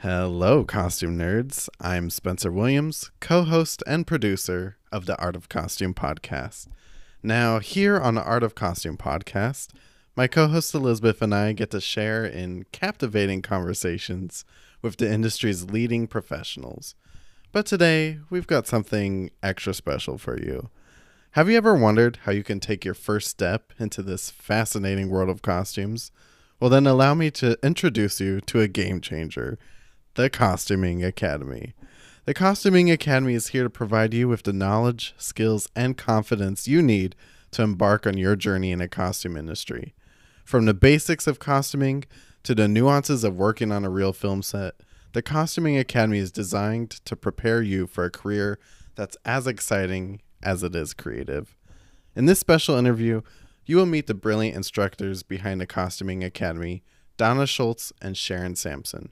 Hello, costume nerds. I'm Spencer Williams, co host and producer of the Art of Costume podcast. Now, here on the Art of Costume podcast, my co host Elizabeth and I get to share in captivating conversations with the industry's leading professionals. But today, we've got something extra special for you. Have you ever wondered how you can take your first step into this fascinating world of costumes? Well, then allow me to introduce you to a game changer the Costuming Academy. The Costuming Academy is here to provide you with the knowledge, skills, and confidence you need to embark on your journey in the costume industry. From the basics of costuming to the nuances of working on a real film set, the Costuming Academy is designed to prepare you for a career that's as exciting as it is creative. In this special interview, you will meet the brilliant instructors behind the Costuming Academy, Donna Schultz and Sharon Sampson.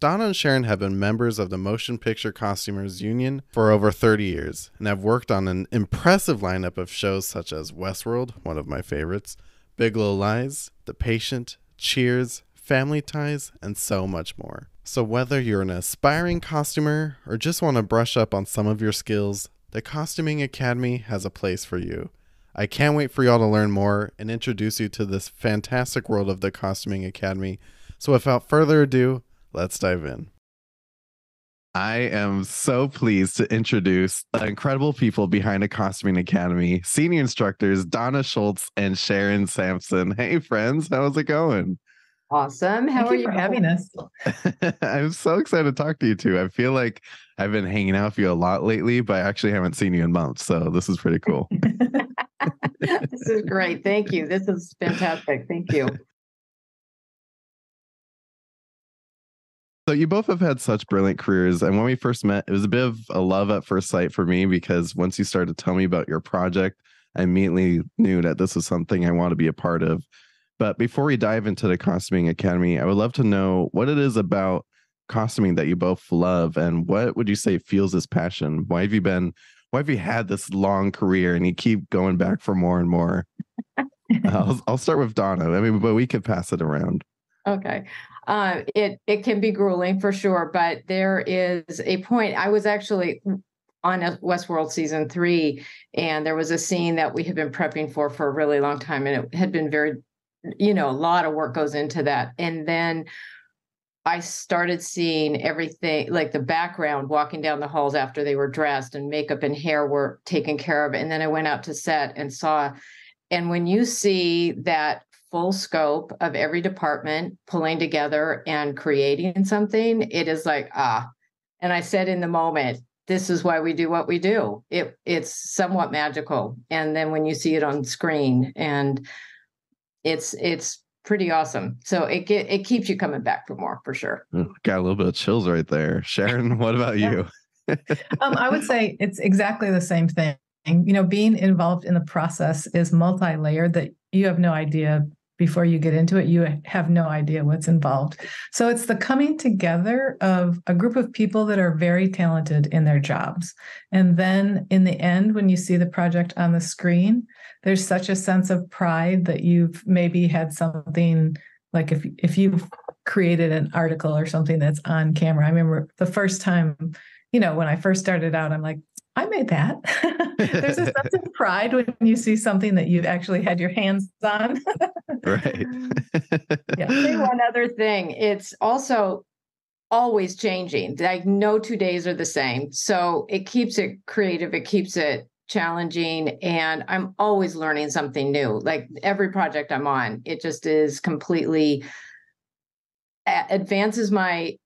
Donna and Sharon have been members of the Motion Picture Costumers Union for over 30 years and have worked on an impressive lineup of shows such as Westworld, one of my favorites, Big Little Lies, The Patient, Cheers, Family Ties, and so much more. So, whether you're an aspiring costumer or just want to brush up on some of your skills, the Costuming Academy has a place for you. I can't wait for y'all to learn more and introduce you to this fantastic world of the Costuming Academy. So, without further ado, let's dive in. I am so pleased to introduce the incredible people behind the Costuming Academy, senior instructors Donna Schultz and Sharon Sampson. Hey, friends, how's it going? Awesome. How Thank are you you for having us? I'm so excited to talk to you too. I feel like I've been hanging out with you a lot lately, but I actually haven't seen you in months. So this is pretty cool. this is great. Thank you. This is fantastic. Thank you. So you both have had such brilliant careers, and when we first met, it was a bit of a love at first sight for me because once you started to tell me about your project, I immediately knew that this was something I want to be a part of. But before we dive into the Costuming Academy, I would love to know what it is about costuming that you both love, and what would you say fuels this passion? Why have you been? Why have you had this long career and you keep going back for more and more? I'll, I'll start with Donna. I mean, but we could pass it around. Okay. Uh, it it can be grueling for sure, but there is a point. I was actually on Westworld season three, and there was a scene that we had been prepping for for a really long time, and it had been very, you know, a lot of work goes into that. And then I started seeing everything like the background walking down the halls after they were dressed and makeup and hair were taken care of. And then I went out to set and saw, and when you see that full scope of every department pulling together and creating something, it is like, ah. And I said in the moment, this is why we do what we do. It it's somewhat magical. And then when you see it on screen and it's it's pretty awesome. So it get, it keeps you coming back for more for sure. Got a little bit of chills right there. Sharon, what about you? um, I would say it's exactly the same thing. You know, being involved in the process is multi-layered that you have no idea before you get into it, you have no idea what's involved. So it's the coming together of a group of people that are very talented in their jobs. And then in the end, when you see the project on the screen, there's such a sense of pride that you've maybe had something like if if you've created an article or something that's on camera. I remember the first time, you know, when I first started out, I'm like, I made that. There's a sense of pride when you see something that you've actually had your hands on. right. yeah. Say one other thing. It's also always changing. Like no two days are the same. So it keeps it creative. It keeps it challenging. And I'm always learning something new. Like every project I'm on, it just is completely advances my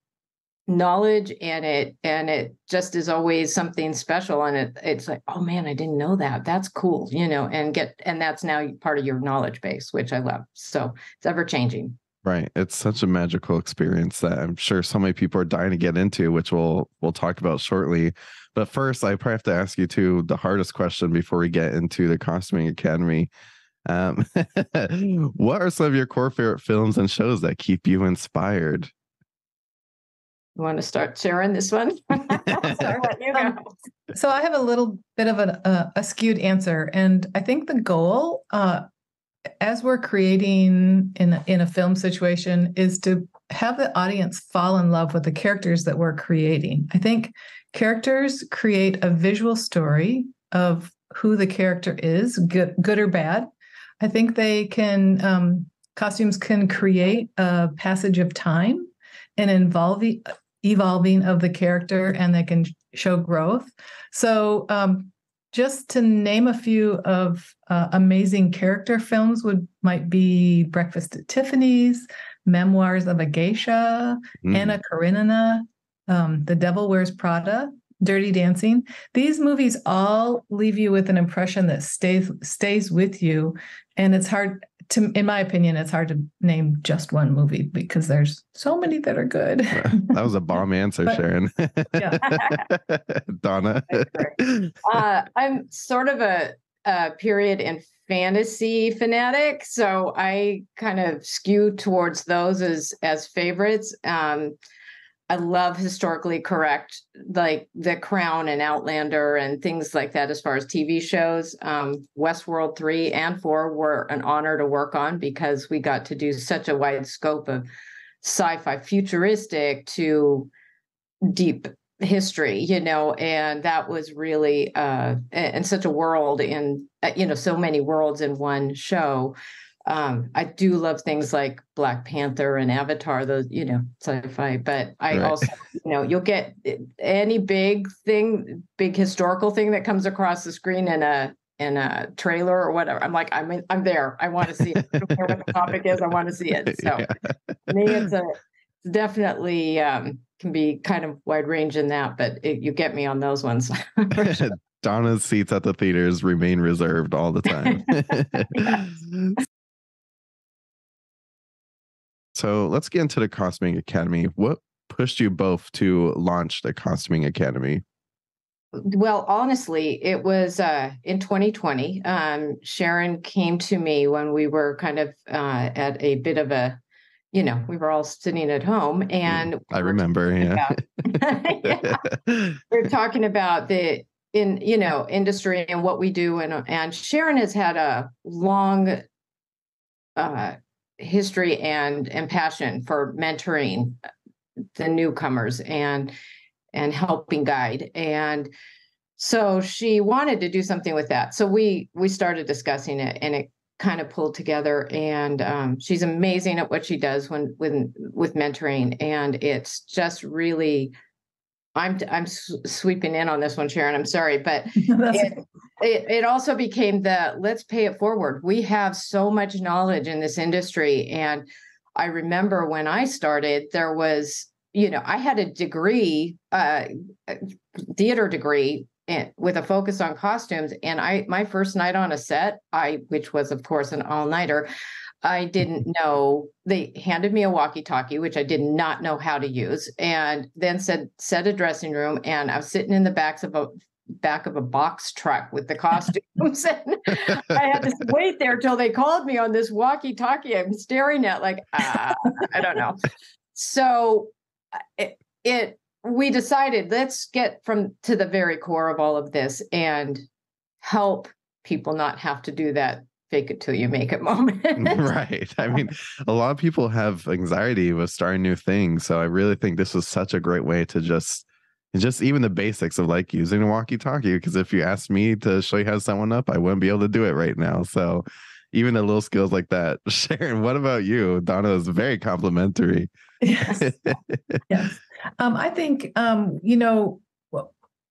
knowledge and it and it just is always something special and it it's like oh man i didn't know that that's cool you know and get and that's now part of your knowledge base which i love so it's ever changing right. It's such a magical experience that i'm sure so many people are dying to get into which we'll we'll talk about shortly. But first i probably have to ask you too the hardest question before we get into the costuming academy. Um, what are some of your core favorite films and shows that keep you inspired? You want to start sharing this one? um, so I have a little bit of a, a, a skewed answer, and I think the goal, uh, as we're creating in in a film situation, is to have the audience fall in love with the characters that we're creating. I think characters create a visual story of who the character is, good, good or bad. I think they can um, costumes can create a passage of time and involving evolving of the character and they can show growth. So, um, just to name a few of uh, amazing character films would might be Breakfast at Tiffany's, Memoirs of a Geisha, mm. Anna Karenina, um, The Devil Wears Prada, Dirty Dancing. These movies all leave you with an impression that stays stays with you, and it's hard to in my opinion it's hard to name just one movie because there's so many that are good. That was a bomb answer but, sharon. Donna. Uh, i'm sort of a, a period and fantasy fanatic so i kind of skew towards those as as favorites. Um I love historically correct, like The Crown and Outlander and things like that as far as TV shows. Um, Westworld 3 and 4 were an honor to work on because we got to do such a wide scope of sci fi futuristic to deep history you know and that was really uh and such a world in uh, you know so many worlds in one show um, I do love things like Black Panther and Avatar, those, you know, sci-fi, but I right. also, you know, you'll get eh, any big thing, big historical thing that comes across the screen in a in a trailer or whatever. I'm like, I'm in, I'm there. I want to see it. I don't care what the topic is, I want to see it. So yeah. me, it's a it's definitely um, can be kind of wide range in that, but it, you get me on those ones. Donna's seats at the theaters remain reserved all the time. So let's get into the Costuming Academy. What pushed you both to launch the Costuming Academy? Well, honestly, it was uh, in 2020. Um, Sharon came to me when we were kind of uh, at a bit of a, you know, we were all sitting at home, mm, and I remember, yeah. About, yeah. we're talking about the in you know industry and what we do, and and Sharon has had a long uh, history and and passion for mentoring the newcomers and and helping guide. And so she wanted to do something with that. So we we started discussing it and it kind of pulled together and um, she's amazing at what she does when when with mentoring. And it's just really I'm I'm sweeping in on this one, Sharon. I'm sorry, but it, it, it also became the let's pay it forward. We have so much knowledge in this industry, and I remember when I started, there was you know I had a degree, uh, theater degree, and with a focus on costumes, and I my first night on a set, I which was of course an all nighter. I didn't know. They handed me a walkie-talkie, which I did not know how to use, and then said set a dressing room. And I was sitting in the backs of a back of a box truck with the costumes, and I had to wait there till they called me on this walkie-talkie. I'm staring at like uh, I don't know. So uh, it, it we decided let's get from to the very core of all of this and help people not have to do that fake it till you make it moment. right. I mean, a lot of people have anxiety with starting new things. So I really think this was such a great way to just just even the basics of like using a walkie-talkie. Because if you asked me to show you how to set one up, I wouldn't be able to do it right now. So even the little skills like that. Sharon, what about you? Donna is very complimentary. Yes. yes. Um, I think um, you know,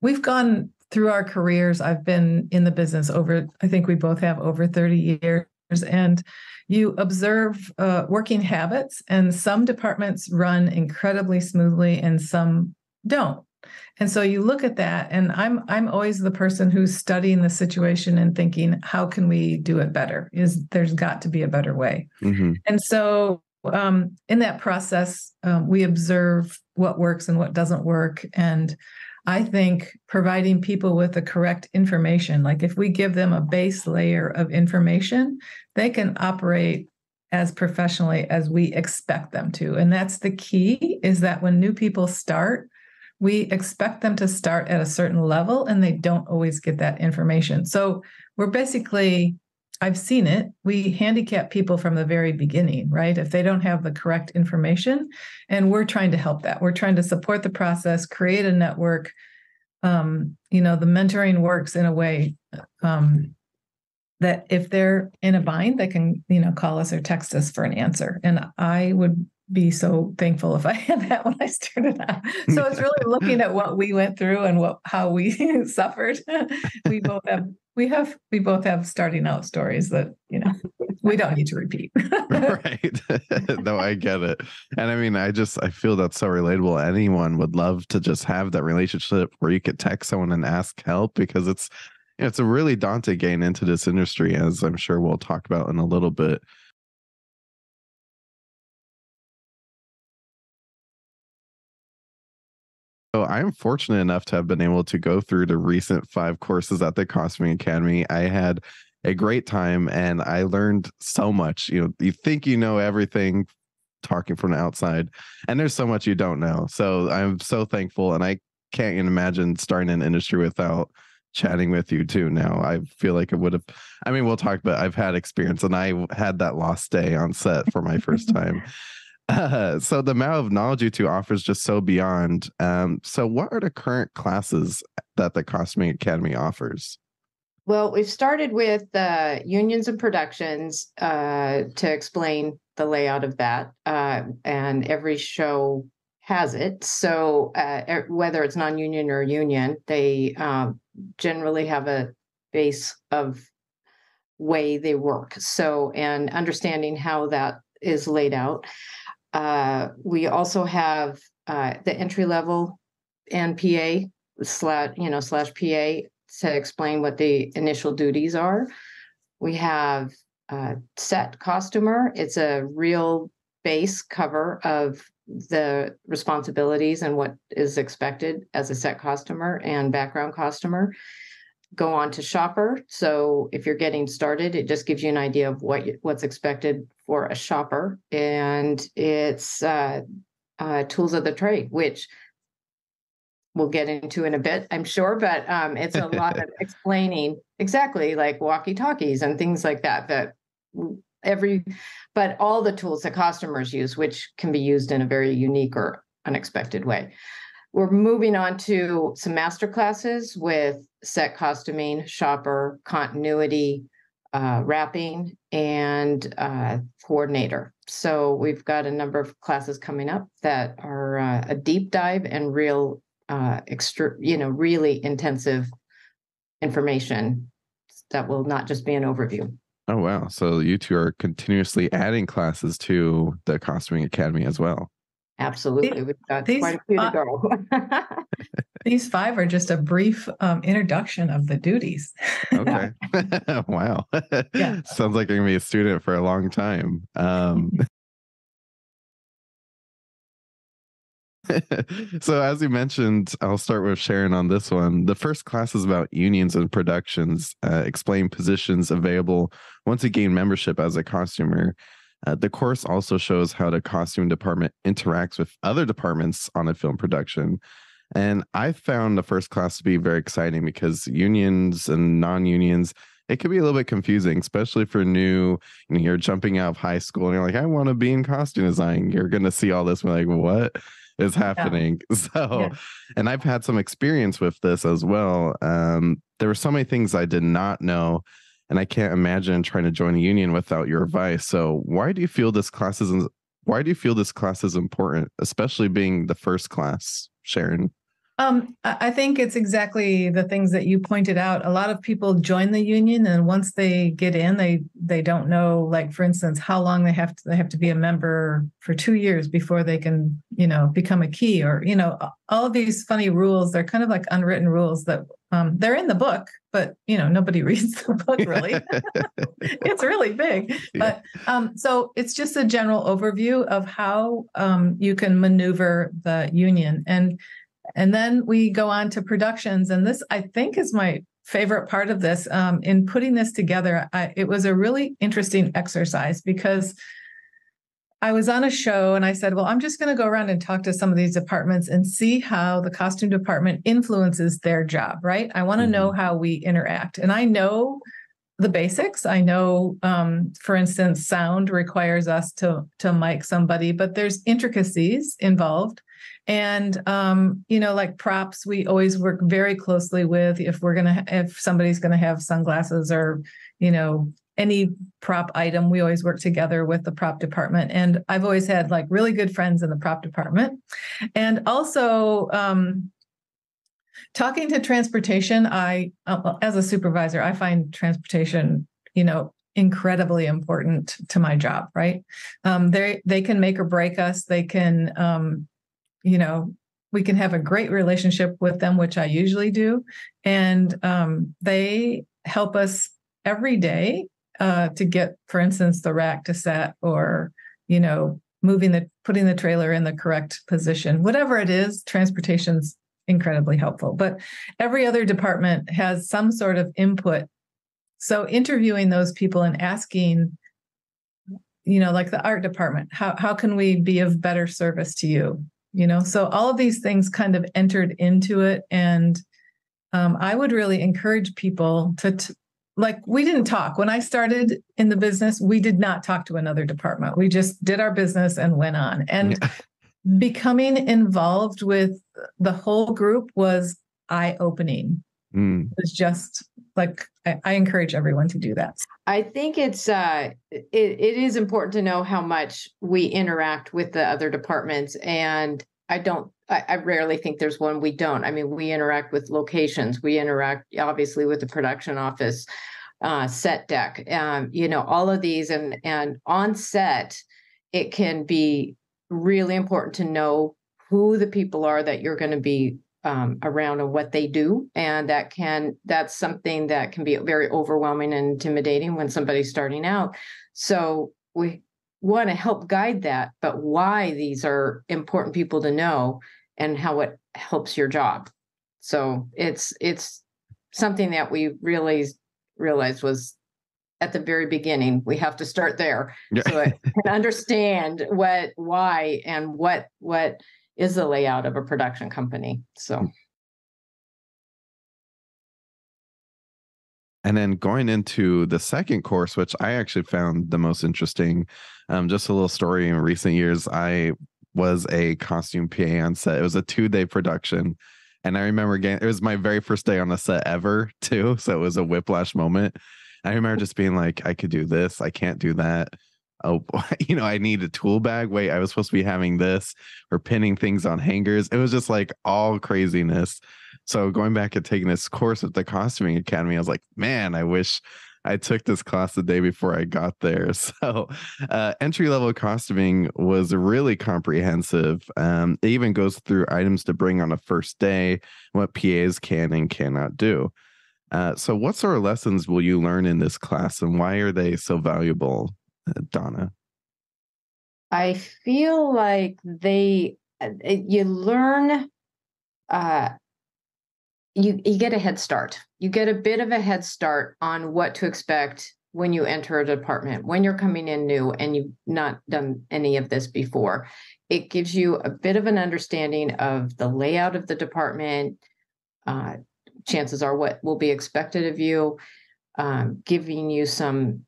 we've gone through our careers, I've been in the business over, I think we both have over 30 years. And you observe uh, working habits, and some departments run incredibly smoothly and some don't. And so you look at that, and I'm I'm always the person who's studying the situation and thinking, how can we do it better? Is there's got to be a better way? Mm-hmm. And so um, in that process, um, we observe what works and what doesn't work, and I think providing people with the correct information, like if we give them a base layer of information, they can operate as professionally as we expect them to. And that's the key is that when new people start, we expect them to start at a certain level and they don't always get that information. So we're basically I've seen it. We handicap people from the very beginning, right? If they don't have the correct information, and we're trying to help that. We're trying to support the process, create a network. Um, you know, the mentoring works in a way um, that if they're in a bind, they can, you know, call us or text us for an answer. And I would be so thankful if I had that when I started out. So it's really looking at what we went through and what how we suffered. we both have we have we both have starting out stories that you know we don't need to repeat. Right. No i get it. And i mean i just i feel that's so relatable. Anyone would love to just have that relationship where you could text someone and ask help because it's it's a really daunting getting into this industry as i'm sure we'll talk about in a little bit So I'm fortunate enough to have been able to go through the recent five courses at the Costuming Academy. I had a great time and I learned so much. You know, you think you know everything talking from the outside, and there's so much you don't know. So I'm so thankful and I can't even imagine starting an industry without chatting with you too now. I feel like it would have I mean, we'll talk but I've had experience and I had that lost day on set for my first time. Uh, so the amount of knowledge you two offers just so beyond. Um, so what are the current classes that the Costuming Academy offers? Well, we've started with uh, unions and productions uh, to explain the layout of that, uh, and every show has it. So uh, whether it's non-union or union, they um, generally have a base of way they work. So and understanding how that is laid out. Uh, we also have uh, the entry level NPA slash you know slash PA to explain what the initial duties are. We have uh, set costumer. It's a real base cover of the responsibilities and what is expected as a set costumer and background costumer go on to shopper. So if you're getting started it just gives you an idea of what what's expected for a shopper. And it's uh, uh, tools of the trade which we'll get into in a bit i'm sure but um, it's a lot of explaining exactly like walkie talkies and things like that that every but all the tools that costumers use which can be used in a very unique or unexpected way. We're moving on to some master classes with set costuming, shopper, continuity, uh, wrapping, and uh, coordinator. So we've got a number of classes coming up that are uh, a deep dive and real, uh, extra, you know, really intensive information that will not just be an overview. Oh wow! So you two are continuously adding classes to the Costuming Academy as well. Absolutely. We've got these, quite a few to go. these five are just a brief um, introduction of the duties. okay. wow. Yeah. Sounds like you're going to be a student for a long time. Um, so as you mentioned i'll start with sharon on this one the first class is about unions and productions uh, explain positions available once you gain membership as a costumer uh, the course also shows how the costume department interacts with other departments on a film production. And I found the first class to be very exciting because unions and non unions, it could be a little bit confusing, especially for new, you know, you're jumping out of high school and you're like, I want to be in costume design. You're going to see all this. We're like, what is happening? Yeah. So, yeah. and I've had some experience with this as well. Um, there were so many things I did not know and I can't imagine trying to join a union without your advice. So why do you feel this class is why do you feel this class is important, especially being the first class, Sharon? Um, I think it's exactly the things that you pointed out. A lot of people join the union, and once they get in, they they don't know, like for instance, how long they have to they have to be a member for two years before they can, you know, become a key, or you know, all of these funny rules. They're kind of like unwritten rules that um, they're in the book, but you know, nobody reads the book really. it's really big, but um, so it's just a general overview of how um, you can maneuver the union and and then we go on to productions. And this, I think, is my favorite part of this. Um, in putting this together, I, it was a really interesting exercise because I was on a show and I said, well, I'm just going to go around and talk to some of these departments and see how the costume department influences their job, right? I want to mm-hmm. know how we interact. And I know the basics. I know, um, for instance, sound requires us to to mic somebody, but there's intricacies involved. And um, you know, like props, we always work very closely with if we're gonna if somebody's gonna have sunglasses or you know any prop item, we always work together with the prop department. And I've always had like really good friends in the prop department. And also, um, talking to transportation, I, uh, as a supervisor, I find transportation, you know, incredibly important to my job. Right? Um, they they can make or break us. They can, um, you know, we can have a great relationship with them, which I usually do, and um, they help us every day uh, to get, for instance, the rack to set or, you know, moving the putting the trailer in the correct position. Whatever it is, transportation's incredibly helpful. But every other department has some sort of input. So interviewing those people and asking, you know, like the art department, how how can we be of better service to you? You know, so all of these things kind of entered into it. And um, I would really encourage people to, to like we didn't talk. When i started in the business we did not talk to another department. We just did our business and went on. And yeah. becoming involved with the whole group was eye opening mm. it was just like I, I, encourage everyone to do that i think it's uh it, it is important to know how much we interact with the other departments and i don't I, I rarely think there's one we don't. I mean, we interact with locations. We interact obviously with the production office, uh, set dec, um, you know, all of these, and and on set, it can be really important to know who the people are that you're going to be um, around and what they do and that can that's something that can be very overwhelming and intimidating when somebody's starting out so we want to help guide that, but why these are important people to know and how it helps your job. So it's it's something that we really realized was at the very beginning. We have to start there so can understand what why and what what is the layout of a production company. So And then going into the second course, which I actually found the most interesting, um, just a little story in recent years, I was a costume PA on set. It was a two day production. And I remember getting, it was my very first day on a set ever, too. So it was a whiplash moment. I remember just being like, I could do this, I can't do that. Oh, you know, I need a tool bag. Wait, I was supposed to be having this or pinning things on hangers. It was just like all craziness. So going back and taking this course at the costuming academy, I was like, man, I wish I took this class the day before I got there. So uh, entry level costuming was really comprehensive. Um, it even goes through items to bring on a first day, what PAs can and cannot do. Uh, so, what sort of lessons will you learn in this class, and why are they so valuable, Donna? I feel like they uh, you learn uh, you you get a head start. You get a bit of a head start on what to expect when you enter a department, when you're coming in new and you've not done any of this before. It gives you a bit of an understanding of the layout of the department. Uh, chances are what will be expected of you, um, giving you some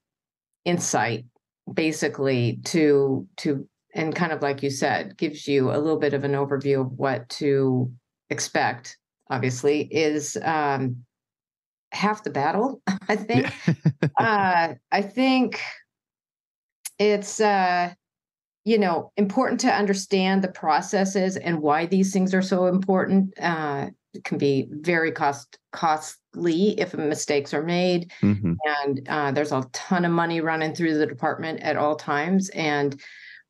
insight, basically to to and kind of like you said, gives you a little bit of an overview of what to expect obviously, is um, half the battle. I think. Yeah. uh, I think it's uh, you know important to understand the processes and why these things are so important. Uh, it can be very cost costly if mistakes are made, mm-hmm. and uh, there's a ton of money running through the department at all times, and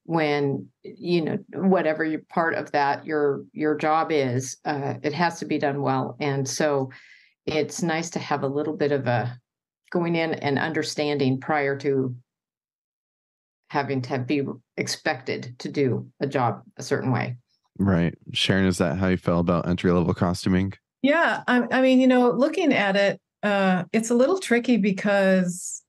when you know whatever your part of that your your job is uh, it has to be done well. And so it's nice to have a little bit of a going in and understanding prior to having to be expected to do a job a certain way right. Sharon is that how you felt about entry level costuming? Yeah I, I mean you know looking at it uh, it's a little tricky because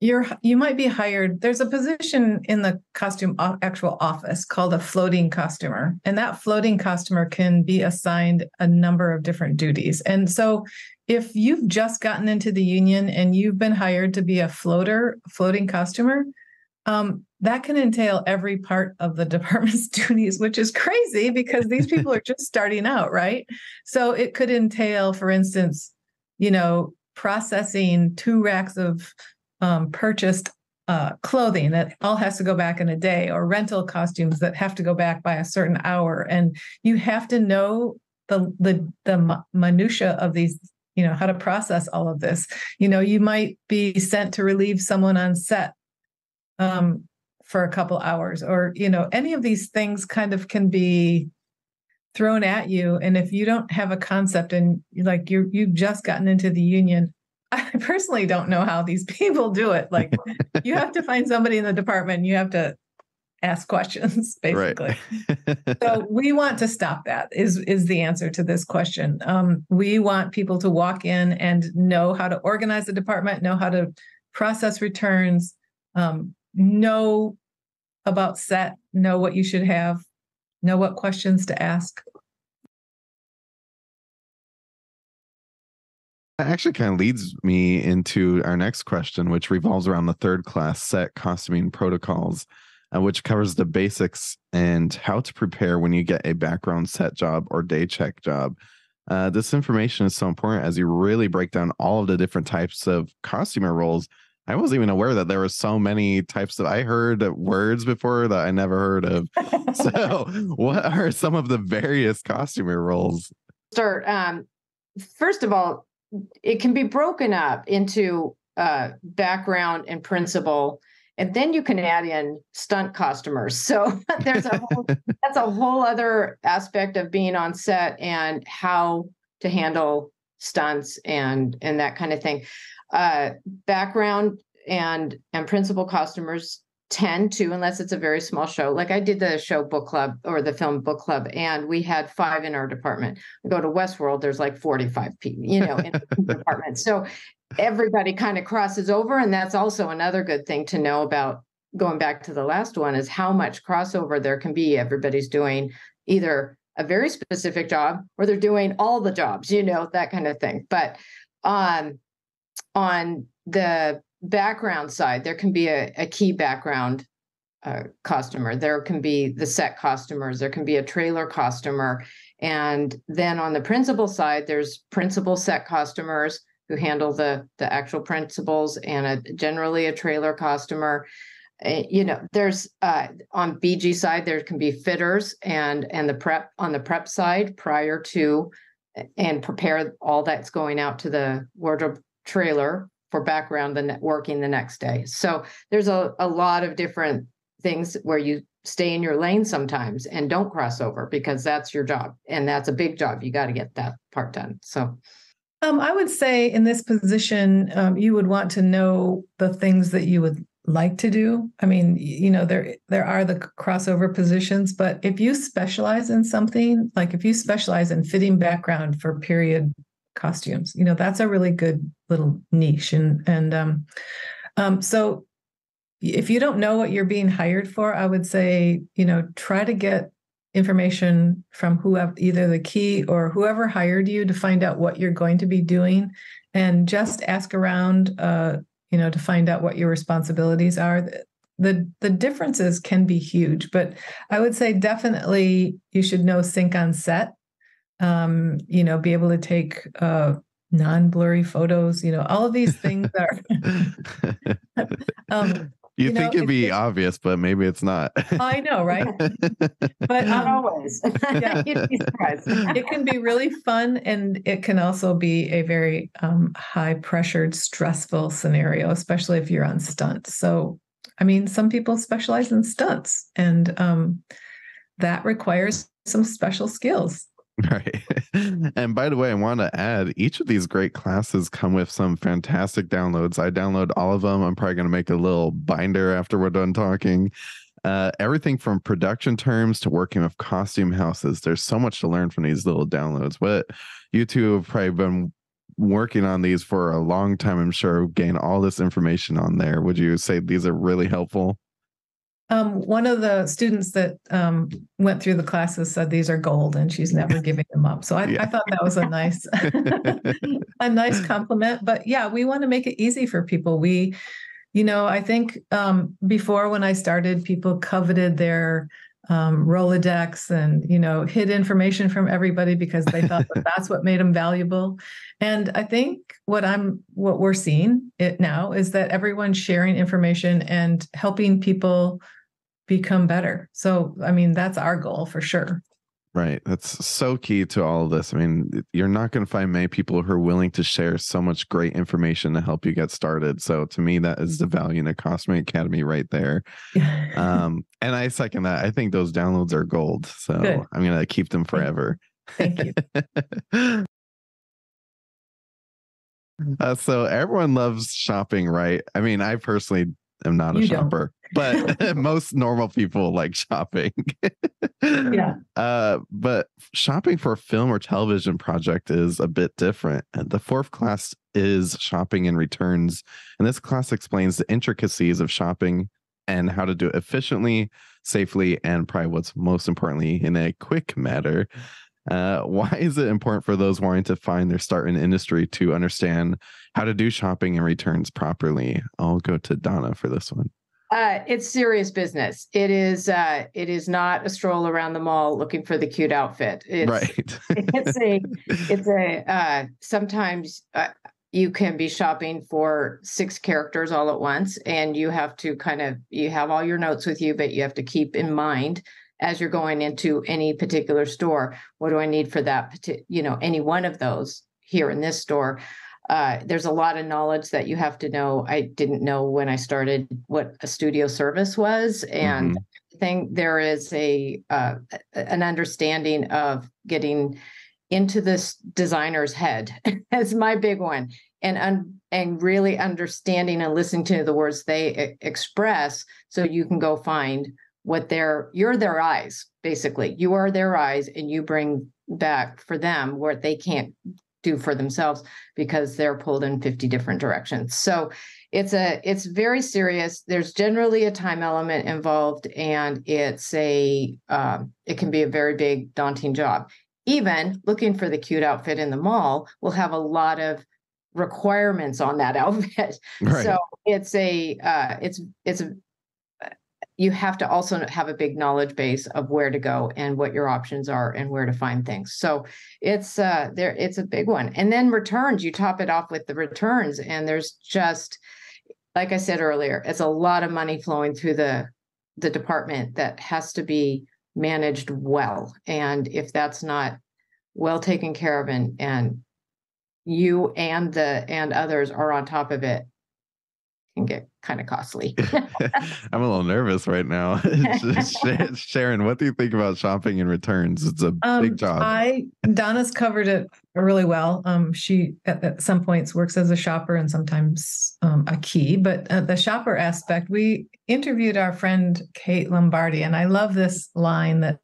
you're you might be hired there's a position in the costume actual office called a floating costumer and that floating costumer can be assigned a number of different duties. And so if you've just gotten into the union and you've been hired to be a floater floating costumer um, that can entail every part of the department's duties which is crazy because these people are just starting out right? So it could entail for instance you know processing two racks of um, purchased uh, clothing that all has to go back in a day or rental costumes that have to go back by a certain hour. And you have to know the the the minutia of these you know how to process all of this. You know you might be sent to relieve someone on set um, for a couple hours or you know any of these things kind of can be thrown at you and if you don't have a concept and like you you've just gotten into the union I personally don't know how these people do it. Like you have to find somebody in the department, you have to ask questions basically. Right. so we want to stop that is is the answer to this question. Um, we want people to walk in and know how to organize the department, know how to process returns, um, know about set, know what you should have, know what questions to ask. That actually kind of leads me into our next question, which revolves around the third class set costuming protocols, uh, which covers the basics and how to prepare when you get a background set job or day check job. Uh, this information is so important as you really break down all of the different types of costumer roles. I wasn't even aware that there were so many types of. I heard words before that I never heard of. so, what are some of the various costumer roles? Start. Um, first of all, it can be broken up into uh, background and principal and then you can add in stunt costumers so there's a whole, that's a whole other aspect of being on set and how to handle stunts and and that kind of thing uh, background and and principal costumers tend to, unless it's a very small show. Like I did the show book club or the film book club, and we had five in our department. We go to Westworld, there's like 45 people, you know, in the department. So everybody kind of crosses over. And that's also another good thing to know about going back to the last one is how much crossover there can be. Everybody's doing either a very specific job or they're doing all the jobs, you know, that kind of thing. But um on the background side, there can be a, a key background uh, costumer. There can be the set costumers, There can be a trailer costumer. And then on the principal side, there's principal set costumers who handle the the actual principals and a generally a trailer costumer. Uh, you know, there's uh, on BG side there can be fitters and and the prep on the prep side prior to and prepare all that's going out to the wardrobe trailer for background the working the next day. So there's a, a lot of different things where you stay in your lane sometimes and don't cross over because that's your job and that's a big job. You got to get that part done. So um, I would say in this position, um, you would want to know the things that you would like to do. I mean, you know, there there are the crossover positions, but if you specialize in something, like if you specialize in fitting background for period costumes. You know, that's a really good little niche. And and um, um, so if you don't know what you're being hired for, I would say, you know, try to get information from whoever either the key or whoever hired you to find out what you're going to be doing and just ask around uh, you know to find out what your responsibilities are the the differences can be huge but i would say definitely you should know sync on set um, you know, be able to take uh, non-blurry photos. You know, all of these things are. um, you, you think know, it'd be obvious, but maybe it's not. I know, right? but not um, always. yeah, it can be really fun, and it can also be a very um, high-pressured, stressful scenario, especially if you're on stunts. So, I mean, some people specialize in stunts, and um, that requires some special skills. Right. and by the way, I want to add each of these great classes come with some fantastic downloads. I download all of them. I'm probably going to make a little binder after we're done talking. Uh, everything from production terms to working with costume houses. There's so much to learn from these little downloads. But you two have probably been working on these for a long time, I'm sure, gain all this information on there. Would you say these are really helpful? Um, one of the students that um, went through the classes said these are gold, and she's never giving them up. So I, yeah. I thought that was a nice, a nice compliment. But yeah, we want to make it easy for people. We, you know, I think um, before when I started, people coveted their um, Rolodex and you know hid information from everybody because they thought that that's what made them valuable. And I think what I'm what we're seeing it now is that everyone's sharing information and helping people become better. So, I mean, that's our goal for sure. Right. That's so key to all of this. I mean, you're not going to find many people who are willing to share so much great information to help you get started. So, to me, that is the value in a Costuming Academy right there. um, and I second that. I think those downloads are gold. So, Good. I'm going to keep them forever. Thank you. uh, so, everyone loves shopping, right? I mean, I personally am not a you shopper, but most normal people like shopping. yeah. Uh, but shopping for a film or television project is a bit different. And The fourth class is shopping and returns. And this class explains the intricacies of shopping and how to do it efficiently, safely, and probably what's most importantly in a quick manner. Uh, why is it important for those wanting to find their start in industry to understand how to do shopping and returns properly? I'll go to Donna for this one. Uh, it's serious business. It is. Uh, it is not a stroll around the mall looking for the cute outfit. It's, right. it's a. It's a. Uh, sometimes uh, you can be shopping for six characters all at once, and you have to kind of. You have all your notes with you, but you have to keep in mind as you're going into any particular store what do i need for that you know any one of those here in this store? Uh, there's a lot of knowledge that you have to know. I didn't know when i started what a studio service was and mm-hmm. i think there is a uh, an understanding of getting into this designer's head. As my big one. And un- and really understanding and listening to the words they express so you can go find what their you're their eyes basically. You are their eyes and you bring back for them what they can't do for themselves because they're pulled in 50 different directions. So it's a it's very serious. There's generally a time element involved and it's a um, it can be a very big daunting job. Even looking for the cute outfit in the mall will have a lot of requirements on that outfit. Right. so it's a uh, it's it's a you have to also have a big knowledge base of where to go and what your options are and where to find things. So it's uh there it's a big one. And then returns, you top it off with the returns and there's just like I said earlier, it's a lot of money flowing through the the department that has to be managed well. And if that's not well taken care of and and you and the and others are on top of it, can get kind of costly. I'm a little nervous right now. Sharon, what do you think about shopping and returns? It's a um, big job. I Donna's covered it really well. Um, she at, at, some points works as a shopper and sometimes um, a key, but uh, the shopper aspect, we interviewed our friend Kate Lombardi, and I love this line that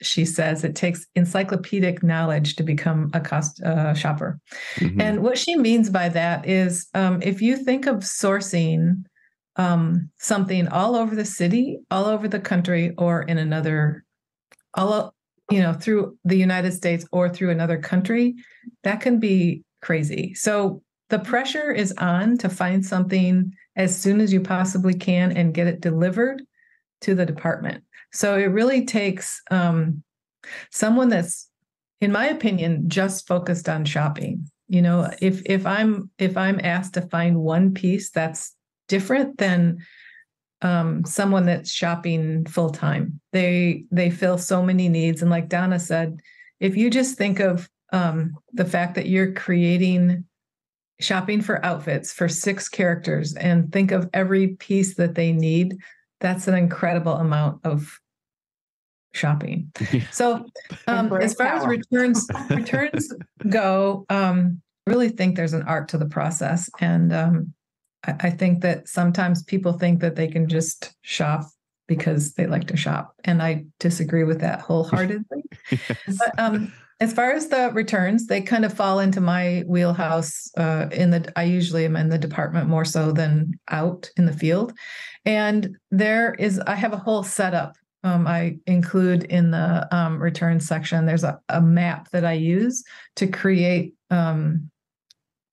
she says it takes encyclopedic knowledge to become a cost uh, shopper. Mm-hmm. And what she means by that is um, if you think of sourcing um, something all over the city, all over the country, or in another, all you know, through the United States or through another country, that can be crazy. So the pressure is on to find something as soon as you possibly can and get it delivered to the department. So it really takes um, someone that's, in my opinion, just focused on shopping. You know, if if I'm if I'm asked to find one piece that's different than um, someone that's shopping full time, they they fill so many needs. And like Donna said, if you just think of um, the fact that you're creating shopping for outfits for six characters and think of every piece that they need that's an incredible amount of shopping. So, um, as far as returns returns go, um, I really think there's an art to the process, and um, I, think that sometimes people think that they can just shop because they like to shop, and I disagree with that wholeheartedly. yes. But um, as far as the returns, they kind of fall into my wheelhouse. Uh, in the, I usually am in the department more so than out in the field, and there is, I have a whole setup. Um, I include in the um, return section. There's a, a map that I use to create um,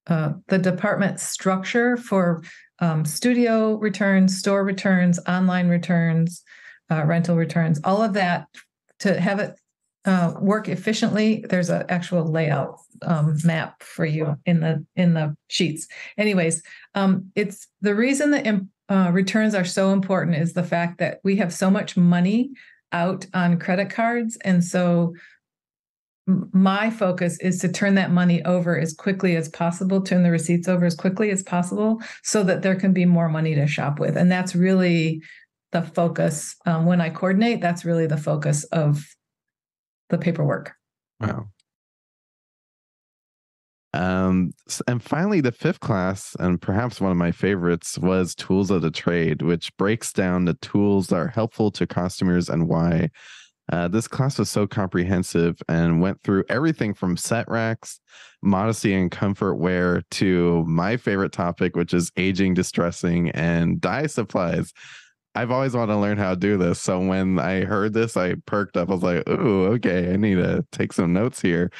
uh, the department structure for um, studio returns, store returns, online returns, uh, rental returns, all of that to have it uh, work efficiently, there's an actual layout um, map for you in the in the sheets. Anyways, um, it's the reason that uh, returns are so important is the fact that we have so much money out on credit cards, and so my focus is to turn that money over as quickly as possible, turn the receipts over as quickly as possible, so that there can be more money to shop with, and that's really the focus um, when I coordinate. That's really the focus of the paperwork. Wow. Um, and finally, the fifth class, and perhaps one of my favorites, was Tools of the Trade, which breaks down the tools that are helpful to costumers and why. Uh, this class was so comprehensive and went through everything from set racks, modesty and comfort wear to my favorite topic, which is aging, distressing, and dye supplies. I've always wanted to learn how to do this. So when I heard this, I perked up. I was like, ooh, okay, I need to take some notes here."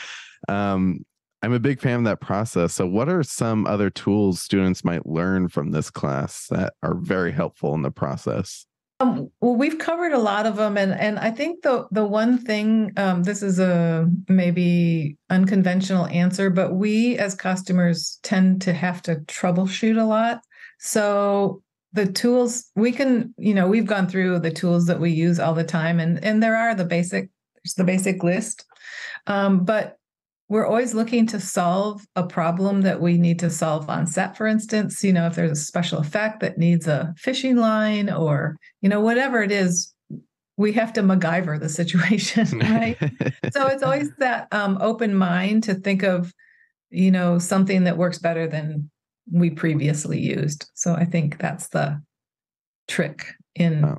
Um, I'm a big fan of that process. So, what are some other tools students might learn from this class that are very helpful in the process? Um, well, we've covered a lot of them, and and I think the the one thing um, this is a maybe unconventional answer, but we as costumers tend to have to troubleshoot a lot. So the tools we can you know we've gone through the tools that we use all the time and and there are the basic the basic list um, but we're always looking to solve a problem that we need to solve on set for instance you know if there's a special effect that needs a fishing line or you know whatever it is we have to MacGyver the situation right so it's always that um, open mind to think of you know something that works better than we previously used. So I think that's the trick in oh.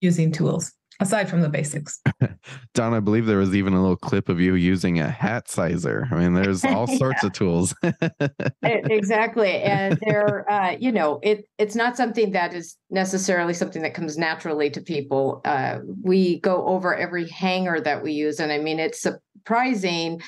using tools aside from the basics. Don, I believe there was even a little clip of you using a hat sizer. I mean, there's all sorts of tools. exactly. And they're, uh, you know, it it's not something that is necessarily something that comes naturally to people. Uh, we go over every hanger that we use. And I mean, it's surprising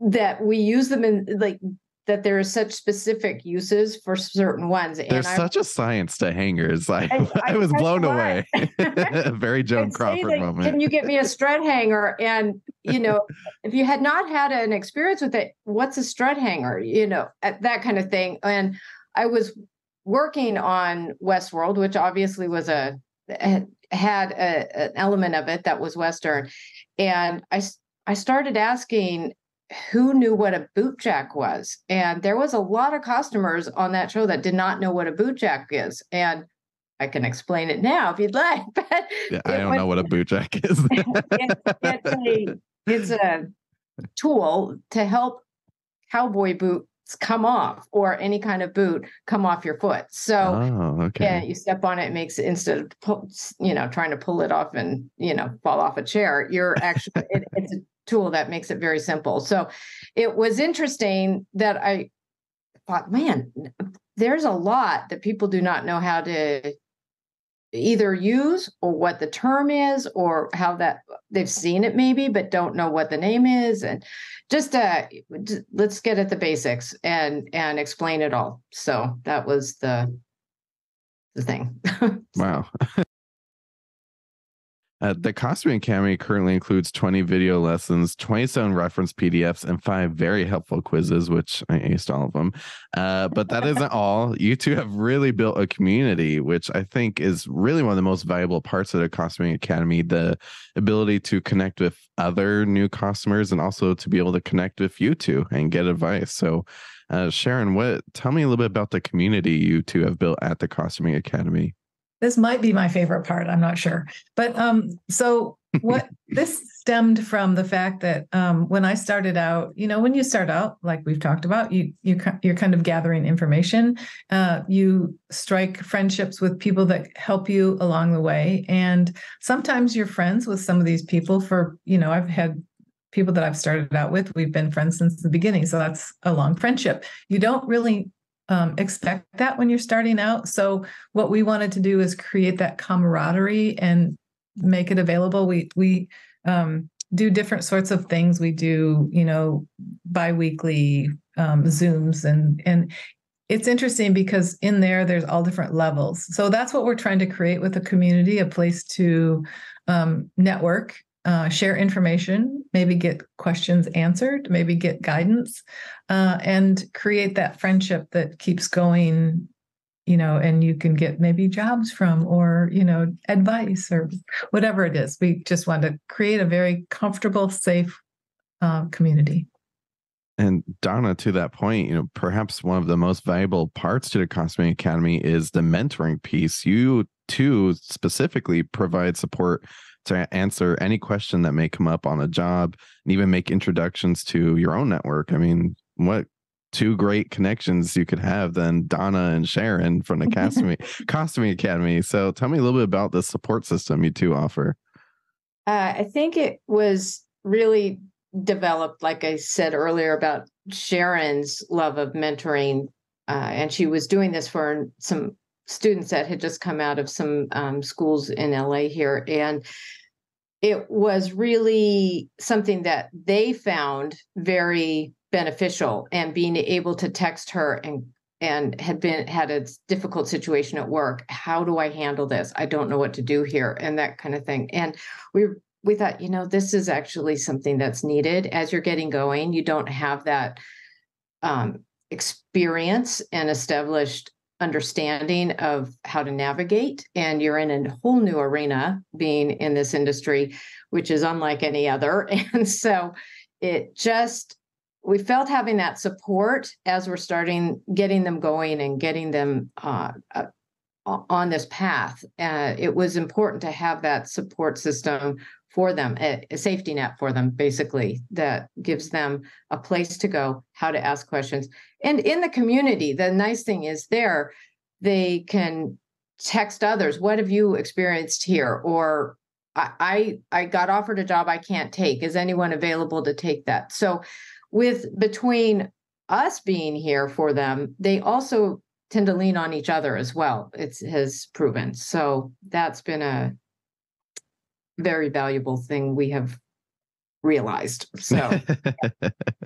that we use them in like that there are such specific uses for certain ones. And There's I, such a science to hangers. I, I, I was blown away. Very Joan Crawford moment. Can you get me a strut hanger? And you know, if you had not had an experience with it, what's a strut hanger? You know, that kind of thing. And I was working on Westworld, which obviously was a had a, an element of it that was Western, and I I started asking who knew what a bootjack was. And there was a lot of costumers on that show that did not know what a bootjack is. And I can explain it now if you'd like. But yeah, I don't was, know what a bootjack is. it, it's, a, it's a tool to help cowboy boots come off or any kind of boot come off your foot. So oh, okay. yeah, you step on it, it makes it instead of pull, you know trying to pull it off and you know fall off a chair, you're actually it, it's a tool that makes it very simple. So it was interesting that I thought, man, there's a lot that people do not know how to either use or what the term is or how that they've seen it maybe but don't know what the name is. And just uh let's get at the basics and and explain it all. So that was the the thing. Wow uh, the Costuming Academy currently includes 20 video lessons, 27 reference PDFs, and five very helpful quizzes, which I aced all of them. Uh, but that isn't all. You two have really built a community, which I think is really one of the most valuable parts of the Costuming Academy the ability to connect with other new costumers and also to be able to connect with you two and get advice. So, uh, Sharon, what tell me a little bit about the community you two have built at the Costuming Academy this might be my favorite part i'm not sure but um so what this stemmed from the fact that um, when i started out you know when you start out like we've talked about you you you're kind of gathering information uh, you strike friendships with people that help you along the way and sometimes you're friends with some of these people for you know i've had people that I've started out with, we've been friends since the beginning. So that's a long friendship. You don't really um, expect that when you're starting out. So what we wanted to do is create that camaraderie and make it available. We we um, do different sorts of things. We do, you know, biweekly um, Zooms and and it's interesting because in there there's all different levels. So that's what we're trying to create with the community, a place to um, network, uh, share information, maybe get questions answered, maybe get guidance, uh, and create that friendship that keeps going you know, and you can get maybe jobs from or, you know, advice or whatever it is. We just want to create a very comfortable, safe uh, community. And Donna, to that point, you know, perhaps one of the most valuable parts to the Costuming Academy is the mentoring piece. You too specifically provide support to answer any question that may come up on a job and even make introductions to your own network. I mean, what two great connections you could have than Donna and Sharon from the Costuming, Costuming Academy. So tell me a little bit about the support system you two offer. Uh, I think it was really developed, like I said earlier, about Sharon's love of mentoring. Uh, and she was doing this for some students that had just come out of some um, schools in LA here. And it was really something that they found very beneficial and being able to text her and and had been had a difficult situation at work how do i handle this i don't know what to do here and that kind of thing and we we thought you know this is actually something that's needed as you're getting going you don't have that um, experience and established understanding of how to navigate and you're in a whole new arena being in this industry which is unlike any other. And so it just we felt having that support as we're starting getting them going and getting them uh, uh, on this path uh, it was important to have that support system for them a, a, safety net for them basically that gives them a place to go how to ask questions and in the community the nice thing is there they can text others what have you experienced here or I, I got offered a job I can't take. Is anyone available to take that? So with between us being here for them, they also tend to lean on each other as well. It has proven. So that's been a very valuable thing we have realized. So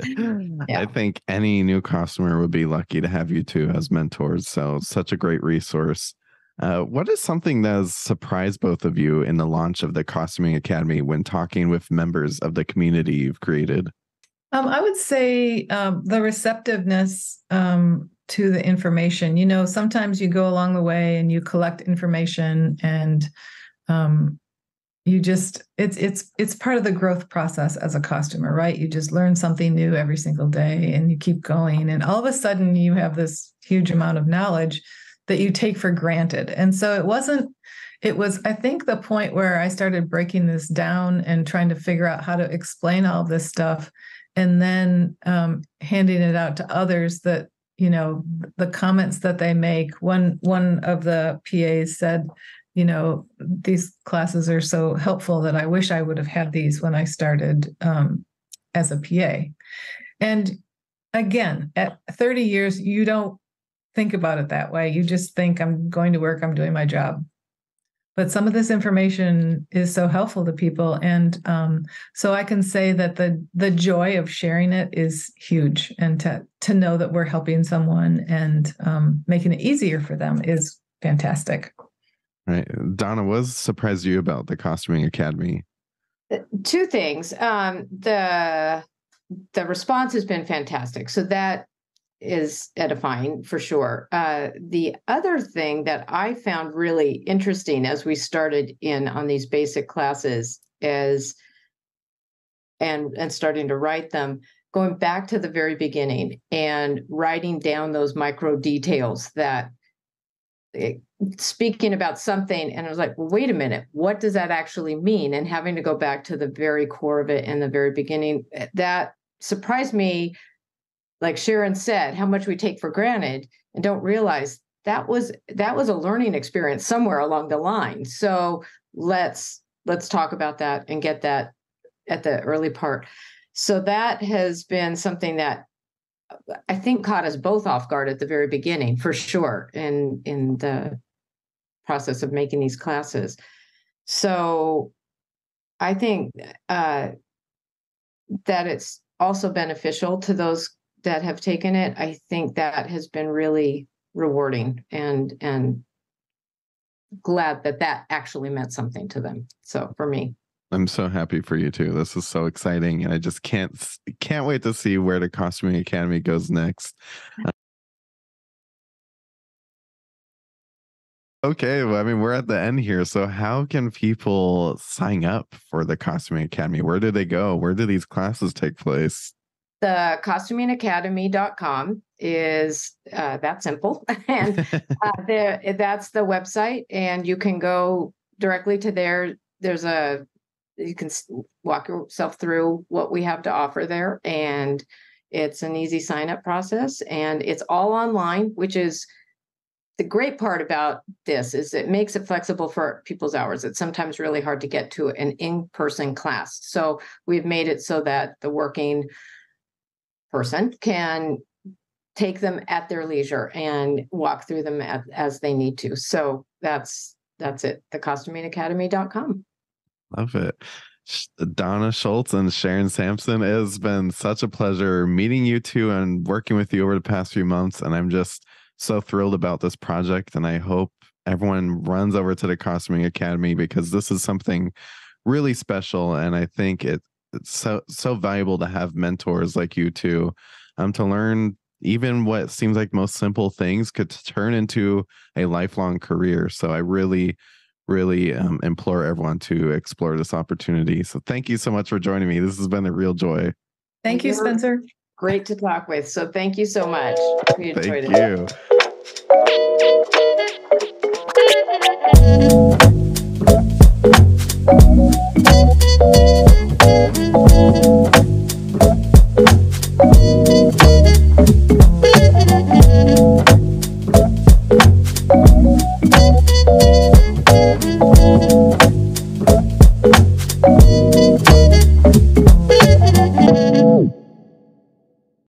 yeah. I think any new costumer would be lucky to have you two as mentors. So such a great resource. Uh, what is something that has surprised both of you in the launch of the Costuming Academy when talking with members of the community you've created? Um, I would say um, the receptiveness um, to the information. You know, sometimes you go along the way and you collect information, and um, you just it's it's it's part of the growth process as a costumer, right? You just learn something new every single day, and you keep going, and all of a sudden you have this huge amount of knowledge that you take for granted. And so it wasn't it was i think the point where i started breaking this down and trying to figure out how to explain all this stuff and then um, handing it out to others that you know the comments that they make one one of the pas said you know these classes are so helpful that i wish i would have had these when i started um, as a pa and again at 30 years you don't think about it that way. You just think i'm going to work i'm doing my job. But some of this information is so helpful to people and um, so i can say that the the joy of sharing it is huge and to to know that we're helping someone and um, making it easier for them is fantastic right? Donna was surprised you about the costuming academy? Uh, two things. Um, the the response has been fantastic. So that is edifying for sure. Uh, the other thing that I found really interesting as we started in on these basic classes is and and starting to write them going back to the very beginning and writing down those micro details that speaking about something and i was like well wait a minute what does that actually mean and having to go back to the very core of it in the very beginning eh, that surprised me like Sharon said, how much we take for granted and don't realize that was that was a learning experience somewhere along the line. So let's let's talk about that and get that at the early part. So that has been something that I think caught us both off guard at the very beginning, for sure, in in the process of making these classes. So I think uh, that it's also beneficial to those that have taken it. I think that has been really rewarding and and glad that that actually meant something to them. So for me. I'm so happy for you too. This is so exciting, and I just can't can't wait to see where the Costuming Academy goes next. Okay, well, I mean, we're at the end here. So, how can people sign up for the Costuming Academy? Where do they go? Where do these classes take place? The costumingacademy.com is uh, that simple. and uh, there, that's the website. And you can go directly to there. There's a you can walk yourself through what we have to offer there and it's an easy sign up process and it's all online which is the great part about this is it makes it flexible for people's hours. It's sometimes really hard to get to an in-person class. So we've made it so that the working person can take them at their leisure and walk through them at, as they need to. So that's that's it. The costumingacademy.com Love it. Donna Schultz and Sharon Sampson. It has been such a pleasure meeting you two and working with you over the past few months. And I'm just so thrilled about this project. And I hope everyone runs over to the Costuming Academy because this is something really special. And I think it, it's so so valuable to have mentors like you two um, to learn even what seems like most simple things could turn into a lifelong career. So I really really um, implore everyone to explore this opportunity. So thank you so much for joining me. This has been a real joy. Thank you, Spencer. Great to talk with. So thank you so much. We enjoyed thank it. you